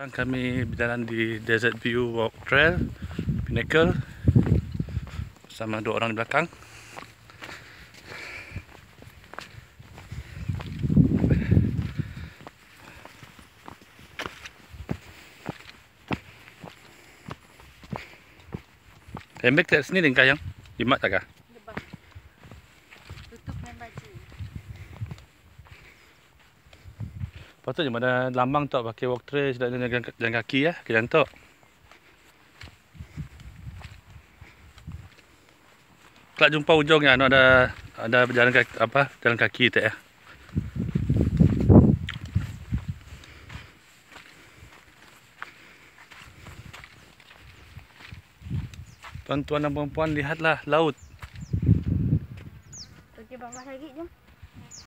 Sekarang kami berjalan di Desert View Walk Trail Pinnacle bersama dua orang di belakang. Tembek kat sini dengan kayang. Imat tak kah? Lepas. Tutup dengan baju. Lepas tu mana lambang tak pakai walk trace dan jalan kaki ya, kejalan tak. Kalau jumpa ujung ya, ada ada jalan kaki apa? Jalan kaki tak ya. Eh. Tuan-tuan dan puan-puan lihatlah laut. Okey, bawah lagi jom.